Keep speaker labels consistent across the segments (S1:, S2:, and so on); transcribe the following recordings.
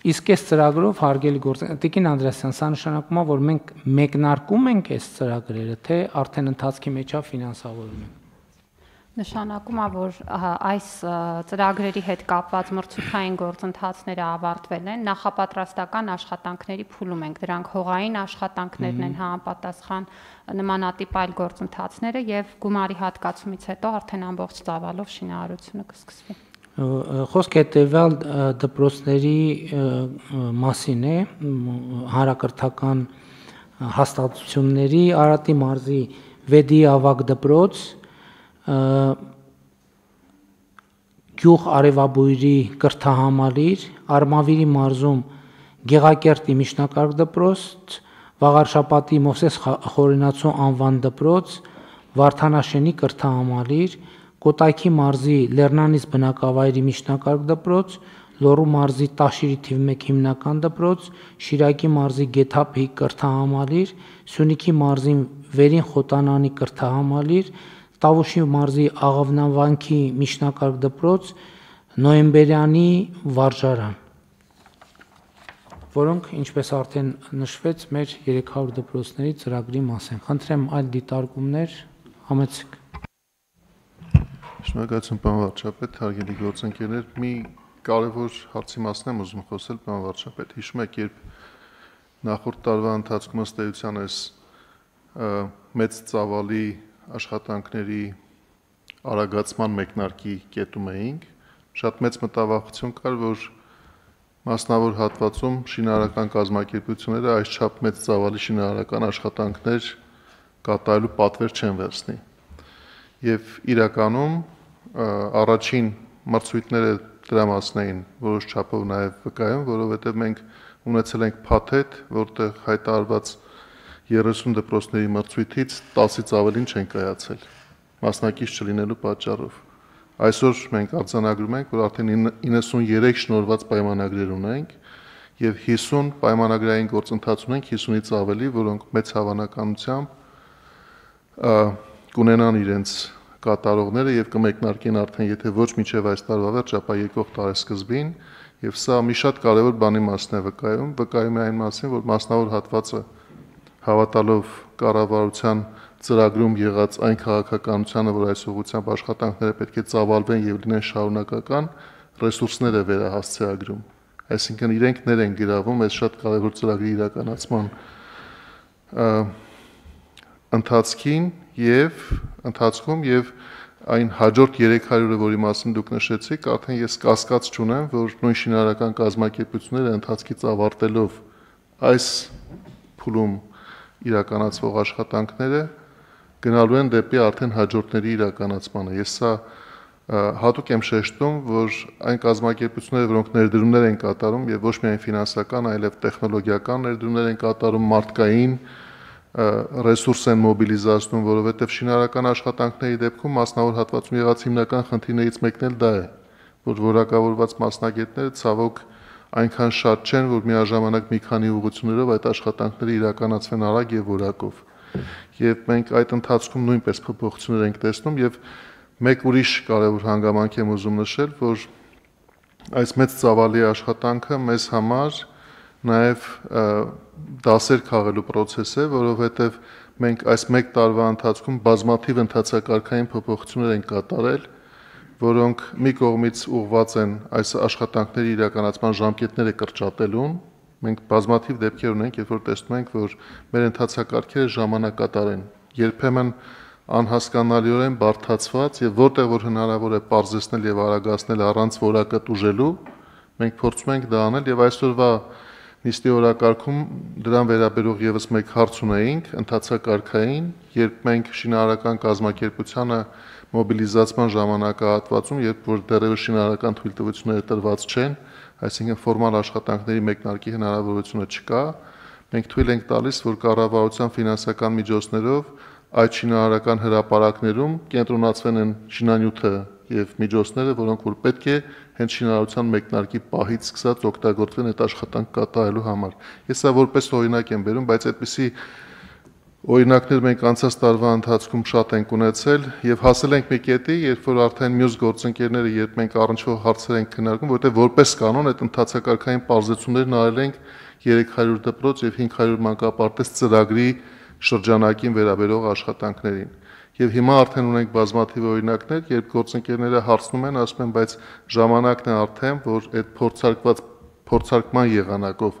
S1: Իսկ այս ծրագրով հարգելի գործ Տիկին Անդրեասյան, սա նշանակում է, որ մենք մեկնարկում ենք այս ծրագրերը, թե արդեն ընթացքի մեջ է ֆինանսավորում ենք
S2: նշանակում է, որ այս ծրագրերի հետ կապված մրցութային գործընթացները ավարտվել են, նախապատրաստական աշխատանքների փուլում ենք։ Դրանք հողային աշխատանքներն են համապատասխան նմանատիպ այլ գործընթացները եւ գումարի հատկացումից հետո արդեն ամբողջ ծավալով շինարարությունը կսկսվի։
S1: Խոսք հետեւյալ դպրոցների մասին է հանրակրթական հաստատությունների Արատի մարզի Վեդի ավակ դպրոց, գյուղ Արևաբույրի կրթահամալիր, Արմավիրի մարզում Գեղակերտի միջնակարգ դպրոց, Վաղարշապատի Մովսես Խորենացու անվան դպրոց, Վարդանաշենի կրթահամալիր, Կոտայքի մարզի Լեռնանից բնակավայրի միջնակարգ դպրոց, Լոռու մարզի Տաշիրի թիվ 1 հիմնական դպրոց, Շիրակի մարզի Գեթափի կրթահամալիր, Սյունիքի մարզի Վերին Խոտանանի կրթահամալիր, Տավուշի մարզի Աղավնավանքի միջնակարգ դպրոց, Նոյեմբերյանի վարժարան, որոնք ինչպես արդեն նշվեց, մեր 300 դպրոցների ծրագրի մաս են։ Խնդրեմ այլ դիտարկումներ համեցեք։
S3: Շնորհակալություն պարոն վարչապետ, հարգելի գործընկերներ, մի կարևոր հարցի մասն եմ ուզում խոսել պարոն վարչապետ։ Հիշում եք, երբ նախորդ տարվա ընթացքում ըստ էության էս մեծ ծավալի աշխատանքների արագացման մեկնարկի կետում էինք, շատ մեծ մտավախություն կար, որ մասնավոր հատվածում շինարարական կազմակերպությունները այս չափ մեծ ծավալի շինարարական աշխատանքներ կատարելու պատվեր չեն վերցնի։ Եվ իրականում առաջին մրցույթները դրա մասն էին որոշ չափով նաև վկայում, որովհետև մենք ունեցել ենք փաթեթ, որտեղ հայտարարված 30 դպրոցների մրցույթից 10-ից ավելին չեն կայացել մասնակից չլինելու պատճառով։ Այսօր մենք արձանագրում ենք, որ արդեն 93 շնորհված պայմանագրեր ունենք եւ 50 պայմանագրային գործընթաց ունենք 50-ից ավելի, որոնք մեծ հավանականությամբ կունենան իրենց կատարողները եւ կմեկնարկեն արդեն եթե ոչ միջև այս տարվա վերջ, ապա եկող տարեսկզբին եւ սա մի շատ կարեւոր բանի մասն է վկայում, վկայում է այն մասին, որ մասնավոր հատվածը հավատալով կառավարության ծրագրում եղած այն քաղաքականությանը, որ այս ուղղությամբ աշխատանքները պետք է ծավալվեն եւ լինեն շարունակական, ռեսուրսներ է վերահասցեագրում։ Այսինքն իրենք ներ են գրավում այս շատ կարևոր ծրագրի իրականացման ընթացքին եւ ընթացքում եւ այն հաջորդ 300-ը, որի մասին դուք նշեցիք, արդեն ես կասկած չունեմ, որ նույն շինարարական կազմակերպությունները ընթացքից ավարտելով այս փուլում իրականացվող աշխատանքները գնալու են դեպի արդեն հաջորդների իրականացմանը։ Ես սա հատուկ եմ շեշտում, որ այն կազմակերպությունները, որոնք ներդրումներ են կատարում եւ ոչ միայն ֆինանսական, այլև տեխնոլոգիական ներդրումներ են կատարում, մարդկային ռեսուրս են մոբիլիզացնում, որովհետև շինարարական աշխատանքների դեպքում մասնավոր հատվածում եղած հիմնական խնդիրներից մեկն էլ դա է, որ որակավորված մասնագետները ցավոք այնքան շատ չեն, որ միաժամանակ մի քանի ուղղություններով այդ աշխատանքները իրականացվեն արագ եւ որակով։ Եվ մենք այդ ընթացքում նույնպես փոփոխություններ ենք տեսնում եւ մեկ ուրիշ կարևոր հանգամանք եմ ուզում նշել, որ այս մեծ ծավալի աշխատանքը մեզ համար նաև դասեր քաղելու process է, որովհետև մենք այս 1 տարվա ընթացքում բազմաթիվ ընթացակարգային փոփոխություններ ենք կատարել, որոնք մի կողմից ուղված են այս աշխատանքների իրականացման ժամկետները կրճատելուն։ Մենք բազմաթիվ դեպքեր ունենք, երբ որ տեսնում ենք, որ մեր ընթացակարգերը ժամանակատար են, երբեմն անհասկանալիորեն բարթացված եւ որտեղ որ հնարավոր է parzesնել եւ արագացնել առանց որակը տուժելու, մենք փորձում ենք դա անել եւ այսօրվա նիստի օրակարգում դրան վերաբերող եւս մեկ հարց ունեինք. Ընթացակարգային, երբ մենք շինարարական կազմակերպությանը մոբիլիզացման ժամանակահատվածում, երբ որ դեռևս շինարարական թույլտվությունները տրված չեն, այսինքն ֆորմալ աշխատանքների մեկնարկի հնարավորությունը չկա, մենք թույլ ենք տալիս, որ կառավարության ֆինանսական միջոցներով այդ շինարարական հրապարակներում կենտրոնացվեն են շինանյութը եւ միջոցները, որոնք որ պետք է հենց շինարարության մեկնարկի պահից սկսած օգտագործվեն այդ աշխատանք կատարելու համար։ Ես սա որպես օրինակ եմ բերում, բայց այդպիսի օրինակներ մենք անցած տարվա ընթացքում շատ ենք ունեցել եւ հասել ենք մի կետի, երբ որ արդեն մյուս գործընկերները, երբ մենք առնչվող հարցեր ենք քննարկում, որտեղ որպես կանոն այդ ընթացակարգային բարձրություններն արել ենք 300 դպրոց եւ 500 մանկապարտեզ ծրագրի շրջանակին վերաբերող աշխատանքներին։ Եվ հիմա արդեն ունենք բազմաթիվ օրինակներ, երբ գործընկերները հարցնում են, ասում են, բայց ժամանակն է արդեն, որ այդ փորձարկված փորձարկման եղանակով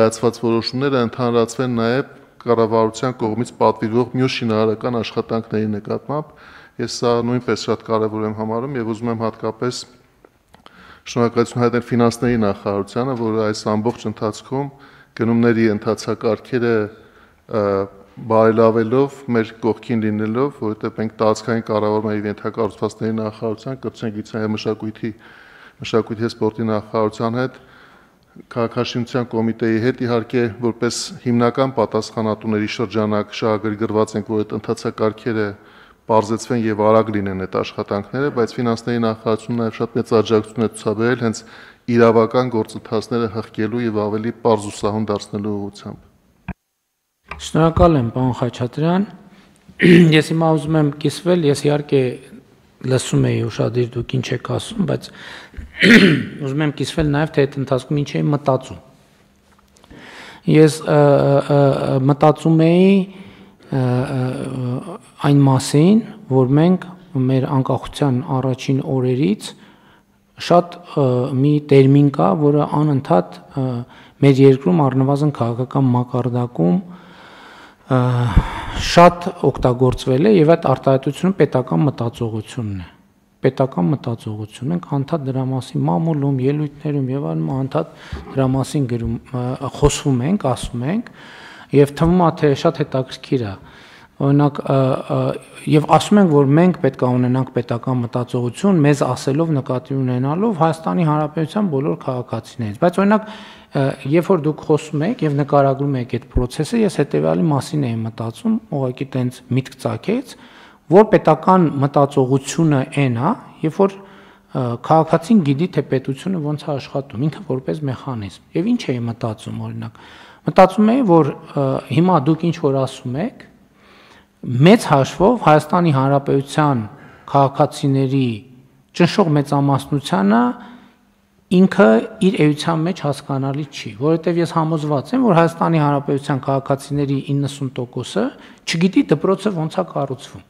S3: կայացված որոշումները ընդհանրացվեն նաև կառավարության կողմից պատվիրվող մյուս շինարարական աշխատանքների նկատմամբ ես սա նույնպես շատ կարևոր եմ համարում եւ ուզում եմ հատկապես շնորհակալություն հայտնել ֆինանսների նախարարությանը, որը այս ամբողջ ընթացքում գնումների ընթացակարգերը բարելավելով մեր կողքին լինելով, որովհետև մենք տարածքային կառավարման եւ ենթակառուցվածքների նախարարության, կրթության, գիտության մշակույթի մշակույթի սպորտի նախարարության հետ քաղաքաշինության կոմիտեի հետ իհարկե որպես հիմնական պատասխանատուների շրջանակ շահագրգռված ենք, որ այդ ընթացակարգերը բարձեցվեն եւ արագ լինեն այդ աշխատանքները, բայց ֆինանսների նախարարությունը նաեւ շատ մեծ աջակցություն է ցուցաբերել հենց իրավական գործընթացները հղկելու եւ ավելի པարզ ու սահուն դարձնելու ուղղությամբ։
S1: Շնորհակալ եմ, պարոն Խաչատրյան։ Ես հիմա ուզում եմ կիսվել, ես իհարկե լսում էի ուշադիր դուք ինչ եք ասում, բայց ուզում եմ կիսվել նաև թե այդ ընթացքում ինչ էի մտածում։ Ես մտածում էի այն մասին, որ մենք մեր անկախության առաջին օրերից շատ մի տերմին կա, որը անընդհատ մեր երկրում առնվազն քաղաքական մակարդակում շատ օգտագործվել է եւ այդ արտահայտությունը պետական մտածողությունն է պետական մտածողություն ենք անդադ դրա մասին մամուլում, ելույթներում եւ այլն անդադ դրա մասին գրում խոսում ենք, ասում ենք եւ թվում է թե շատ հետաքրքիր է օրինակ եւ ասում ենք որ մենք պետք է ունենանք պետական մտածողություն մեզ ասելով նկատի ունենալով Հայաստանի Հանրապետության բոլոր քաղաքացիներից բայց օրինակ երբ որ դուք խոսում եք եւ նկարագրում եք այդ process-ը, ես հետեւյալի մասին էի մտածում, ուղղակի տենց միտք ցակեց, որ պետական մտածողությունը այն է, երբ որ քաղաքացին գիտի թե պետությունը ոնց է աշխատում, ինքը որպես մեխանիզմ։ Եվ ինչ էի մտածում օրինակ։ Մտածում էի, որ հիմա դուք ինչ որ ասում եք, մեծ հաշվով Հայաստանի Հանրապետության քաղաքացիների ճնշող մեծամասնությանը ինքը իր էության մեջ հասկանալի չի, որովհետև ես համոզված եմ, որ Հայաստանի Հանրապետության քաղաքացիների 90%-ը չգիտի դպրոցը ոնց է կառուցվում։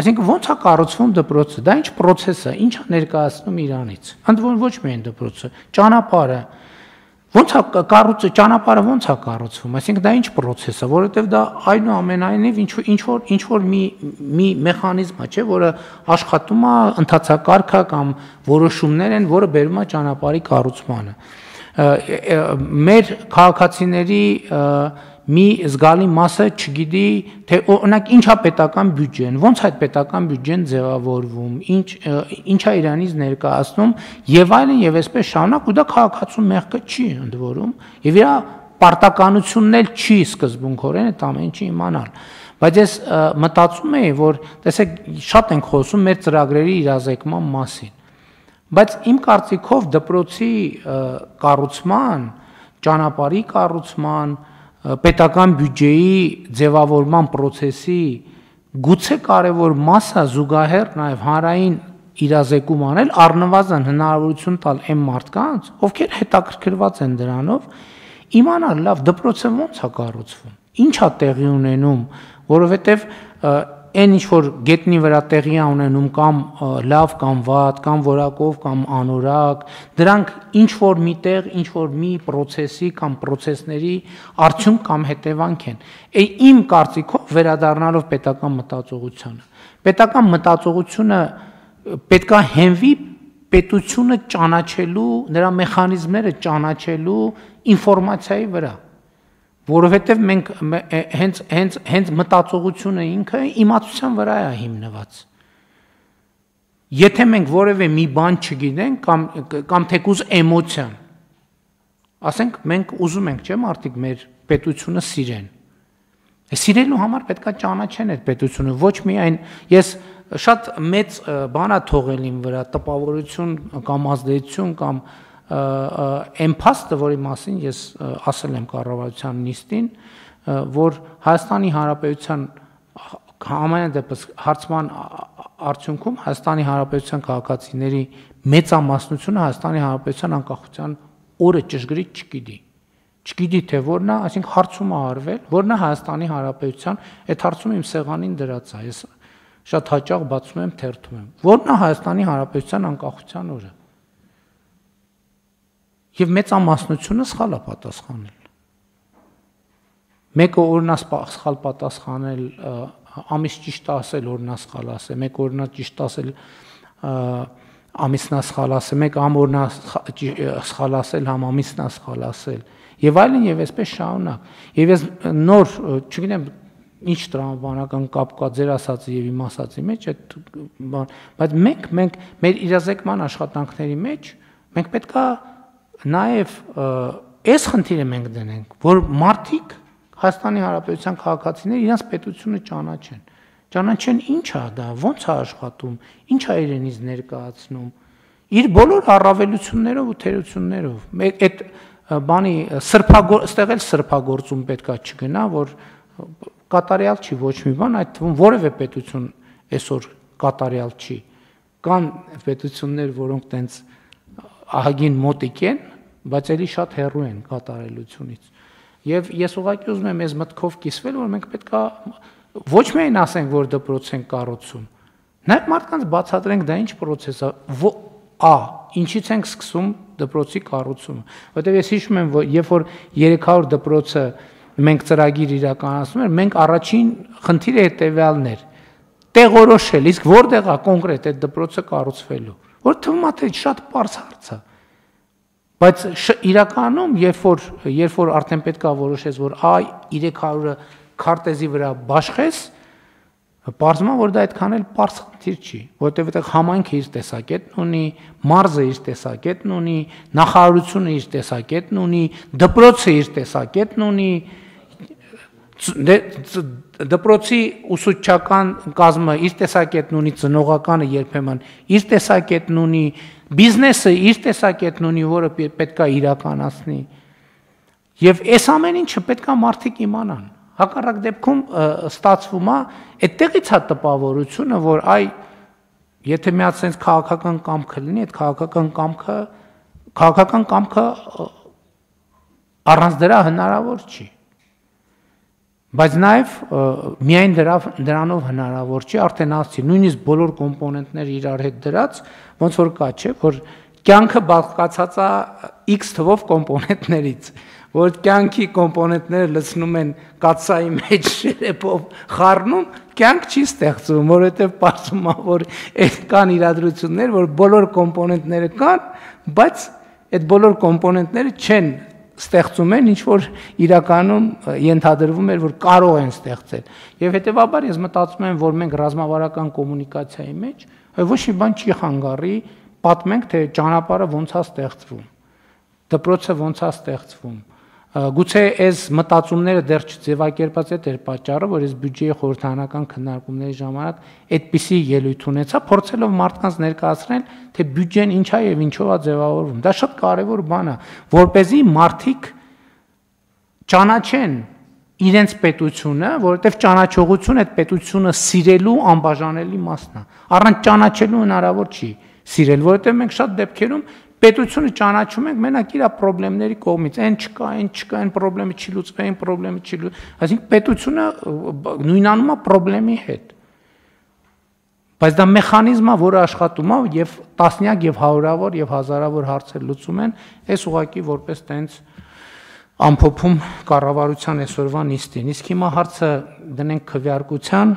S1: Այսինքն ոնց է կառուցվում դպրոցը, դա ինչ process է, ինչ է ներկայացնում Իրանից։ Ընդ որում ոչ միայն դպրոցը, ճանապարհը, Ոնց է կառուցը ճանապարհը ոնց է կառուցվում, այսինքն դա ինչ process է, որովհետև դա այնուամենայնիվ ինչ ինչ որ ինչ որ մի մի մեխանիզմ է, չէ, որը աշխատում է ընթացակարգը կամ որոշումներ են, որը բերում է ճանապարհի կառուցմանը։ Մեր քաղաքացիների մի զգալի մասը չգիտի թե օրինակ ինչա պետական բյուջեն, ոնց այդ պետական բյուջեն ձևավորվում, ինչ ինչա Իրանից ներկայացնում եւ այլն եւ այսպես շարունակ ու դա քաղաքացու մեղքը չի ընդ որում եւ իր պարտականությունն էլ չի սկզբունքորեն այդ ամեն ինչի իմանալ բայց ես մտածում եի որ տեսեք շատ ենք խոսում մեր ծրագրերի իրազեկման մասին բայց իմ կարծիքով դպրոցի կառուցման ճանապարհի կառուցման պետական բյուջեի ձևավորման process-ի գուցե կարևոր մասը զուգահեռ նաև հանրային իրազեկում անել առնվազն հնարավորություն տալ այն մարդկանց, ովքեր հետաքրքրված են դրանով, իմանալ լավ դպրոցը ոնց է կառուցվում, ինչ է տեղի ունենում, որովհետև այն ինչ որ գետնի վրա տեղի ունենում կամ լավ կամ վատ կամ որակով կամ անորակ դրանք ինչ որ միտեղ ինչ որ մի process-ի կամ process-ների արդյունք կամ հետևանք են Է իմ կարծիքով վերադառնալով պետական մտածողությանը պետական մտածողությունը պետքա հենվի պետությունը ճանաչելու նրա մեխանիզմները ճանաչելու ինֆորմացիայի վրա որովհետև մենք հենց հենց հենց մտածողությունը ինքը իմացության վրա է հիմնված։ Եթե մենք որևէ մի բան չգիտենք կամ կամ թեկուզ էմոցիան, ասենք մենք ուզում ենք, չէ՞, մարդիկ մեր պետությունը սիրեն։ Սիրելու համար պետքա ճանաչեն այդ պետությունը, ոչ միայն ես շատ մեծ բանա թողել իմ վրա տպավորություն կամ ազդեցություն կամ այն փաստը, որի մասին ես ասել եմ կառավարության նիստին, որ Հայաստանի Հանրապետության համենայն դեպս հարցման արդյունքում Հայաստանի Հանրապետության քաղաքացիների մեծամասնությունը Հայաստանի Հանրապետության անկախության օրը ճշգրիտ չգիտի չգիտի թե որն է, այսինքն հարցում է արվել, որն է Հայաստանի Հանրապետության, այդ հարցումը իմ սեղանին դրած է։ Ես շատ հաճախ բացում եմ, թերթում եմ։ Որն է Հայաստանի Հանրապետության անկախության օրը։ Եվ մեծամասնությունը սխալ է պատասխանել։ Մեկը օրնա սխալ պատասխանել, ամիս ճիշտ ասել, օրնա սխալ ասել, մեկ օրնա ճիշտ ասել, ամիսնա սխալ ասել, մեկ ամորնա սխալ ասել, համ ամիսնա սխալ ասել եւ այլն եւ այսպես շարունակ։ Եվ ես նոր, չգիտեմ, ինչ տրամաբանական կապ կա ձեր ասածի եւ իմ ասածի մեջ այդ բան, բայց մենք մենք մեր իրազեկման աշխատանքների մեջ մենք պետքա նաեւ այս խնդիրը մենք դնենք, որ մարդիկ Հայաստանի Հանրապետության քաղաքացիները իրենց պետությունը ճանաչեն։ Ճանաչեն ինչ է դա, ո՞նց է աշխատում, ինչ է իրենից ներկայացնում։ Իր բոլոր առավելություններով ու թերություններով։ Մեկ այդ բանի սրբագոր, ստեղ էլ սրբագործում պետքա չգնա, որ կատարյալ չի ոչ մի բան, այդ թվում որևէ պետություն այսօր կատարյալ չի։ Կան պետություններ, որոնք տենց ահագին մոտիկ են, բայց ելի շատ հեռու են կատարելությունից։ Եվ ես ուղղակի ուզում եմ այս մտքով կիսվել, որ մենք պետքա ոչ միայն ասենք, որ դպրոց են կառուցում, նաև մարդկանց բացատրենք դա ինչ process է, ա, ինչից ենք սկսում դպրոցի կառուցումը։ Որտեվ ես հիշում եմ, որ երբ որ 300 դպրոցը մենք ծրագիր իրականացնում ենք, մենք առաջին խնդիրը հետեւյալն էր. տեղորոշել, իսկ որտեղ է կոնկրետ այդ դպրոցը կառուցվելու։ Որ թվում է թե շատ པարզ հարց է։ Բայց իրականում, երբ որ երբ որ արդեն պետքա որոշես, որ այ 300-ը քարտեզի վրա բաշխես, Պարզվում է, որ դա այդքան էլ པարզ խնդիր չի, որովհետև այդտեղ համայնքը իր տեսակետն ունի, մարզը իր տեսակետն ունի, նախարարությունը իր տեսակետն ունի, դպրոցը իր տեսակետն ունի, դպրոցի ուսուցչական կազմը իր տեսակետն ունի, ծնողականը երբեմն իր տեսակետն ունի, բիզնեսը իր տեսակետն ունի, որը պետքա իրականացնի։ Եվ այս ամեն ինչը պետքա մարդիկ իմանան։ Հակառակ դեպքում ստացվում է այդտեղից է տպավորությունը, որ այ եթե մի հատ sense քաղաքական կամքը լինի, այդ քաղաքական կամքը քաղաքական կամքը առանց դրա հնարավոր չի։ Բայց նաև միայն դրա դրանով հնարավոր չի, արդեն ասացի, նույնիսկ բոլոր կոմպոնենտները իրար հետ դրած, ոնց որ կա, չէ, որ կյանքը բաղկացած է X թվով կոմպոնենտներից որ կյանքի կոմպոնենտները լցնում են կացայի մեջ շերեփով խառնում, կյանք չի ստեղծվում, որովհետև պարզում է, որ այդ կան իրադրություններ, որ բոլոր կոմպոնենտները կան, բայց այդ բոլոր կոմպոնենտները չեն ստեղծում են ինչ որ իրականում ենթադրվում էր որ կարող են ստեղծել եւ հետեւաբար ես մտածում եմ որ մենք ռազմավարական կոմունիկացիայի մեջ ոչ մի բան չի խանգարի պատմենք թե ճանապարհը ոնց է ստեղծվում դպրոցը ոնց է ստեղծվում Գուցե այս մտածումները դեռ չձևակերպած է դեր պատճառը, որ այս բյուջեի խորհրդանական քննարկումների ժամանակ այդպիսի ելույթ ունեցա, փորձելով մարդկանց ներկայացնել, թե բյուջեն ինչ է եւ ինչով է ձևավորվում։ Դա շատ կարեւոր բան է, որ เป զի մարդիկ ճանաչեն իրենց պետությունը, որովհետև ճանաչողություն այդ պետությունը սիրելու անբաժանելի մասն է։ Առանց ճանաչելու հնարավոր չի սիրել, որովհետև մենք շատ դեպքերում պետությունը ճանաչում ենք մենակ իր խնդիրների կողմից, այն չկա, այն չկա, այն խնդրեմը չի լուծվում, այն խնդրեմը չի լուծվում։ Այսինքն պետությունը նույնանում է խնդրեմի հետ։ Բայց դա մեխանիզմ է, որը աշխատում է եւ տասնյակ եւ հարյուրավոր եւ հազարավոր հարցեր լուծում են, այս ուղակի որպես տենց ամփոփում կառավարության այսօրվա նիստին։ Իսկ հիմա հարցը դնենք քվեարկության,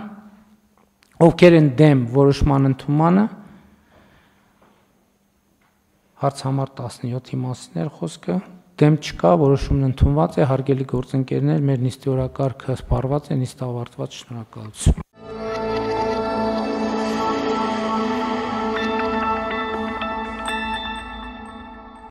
S1: ովքեր են դեմ որոշման ընդունմանը, հարց համար 17-ի մասին էր խոսքը դեմ չկա, որոշումն ընդունված է, հարգելի գործընկերներ, մեր նիստի օրակարգը սպառված է, նիստը ավարտված, շնորհակալություն։